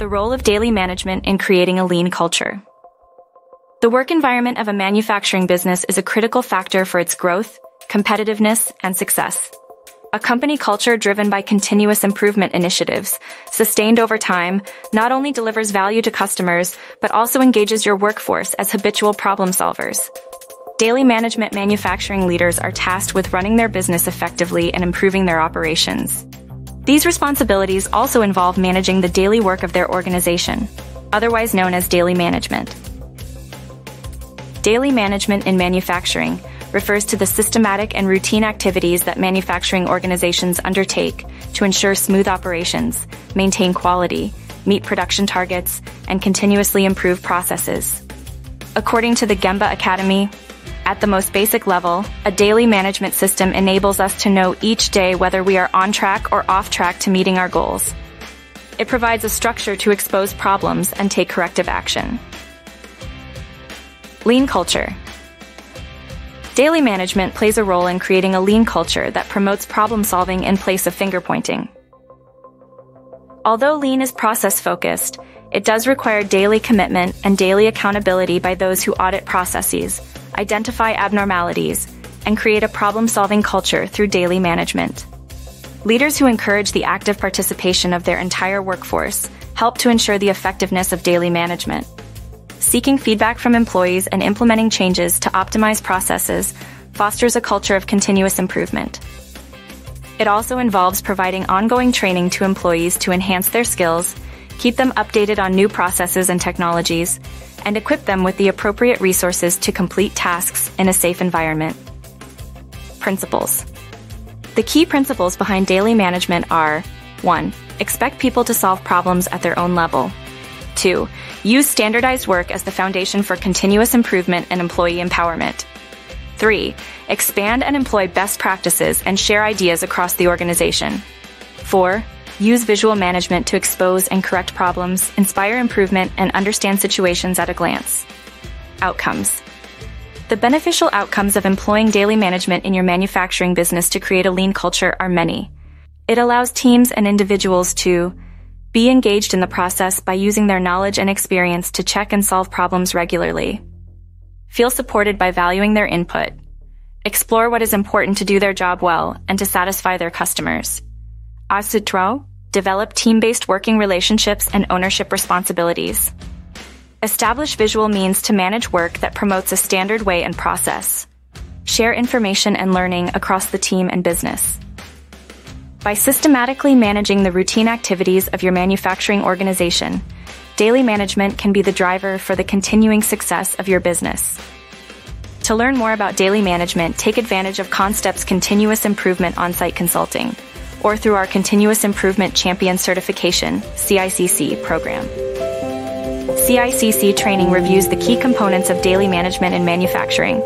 The role of daily management in creating a lean culture. The work environment of a manufacturing business is a critical factor for its growth, competitiveness, and success. A company culture driven by continuous improvement initiatives, sustained over time, not only delivers value to customers, but also engages your workforce as habitual problem solvers. Daily management manufacturing leaders are tasked with running their business effectively and improving their operations. These responsibilities also involve managing the daily work of their organization, otherwise known as daily management. Daily management in manufacturing refers to the systematic and routine activities that manufacturing organizations undertake to ensure smooth operations, maintain quality, meet production targets, and continuously improve processes. According to the Gemba Academy, at the most basic level, a daily management system enables us to know each day whether we are on track or off track to meeting our goals. It provides a structure to expose problems and take corrective action. Lean culture. Daily management plays a role in creating a lean culture that promotes problem solving in place of finger pointing. Although lean is process focused, it does require daily commitment and daily accountability by those who audit processes, identify abnormalities, and create a problem solving culture through daily management. Leaders who encourage the active participation of their entire workforce help to ensure the effectiveness of daily management. Seeking feedback from employees and implementing changes to optimize processes fosters a culture of continuous improvement. It also involves providing ongoing training to employees to enhance their skills, keep them updated on new processes and technologies, and equip them with the appropriate resources to complete tasks in a safe environment. Principles. The key principles behind daily management are 1. Expect people to solve problems at their own level. 2. Use standardized work as the foundation for continuous improvement and employee empowerment. 3. Expand and employ best practices and share ideas across the organization. 4. Use visual management to expose and correct problems, inspire improvement, and understand situations at a glance. Outcomes. The beneficial outcomes of employing daily management in your manufacturing business to create a lean culture are many. It allows teams and individuals to be engaged in the process by using their knowledge and experience to check and solve problems regularly. Feel supported by valuing their input. Explore what is important to do their job well and to satisfy their customers. Asutro, develop team-based working relationships and ownership responsibilities. Establish visual means to manage work that promotes a standard way and process. Share information and learning across the team and business. By systematically managing the routine activities of your manufacturing organization, daily management can be the driver for the continuing success of your business. To learn more about daily management, take advantage of CONNSTEP's continuous improvement on-site consulting or through our Continuous Improvement Champion Certification CICC program. CICC training reviews the key components of daily management in manufacturing,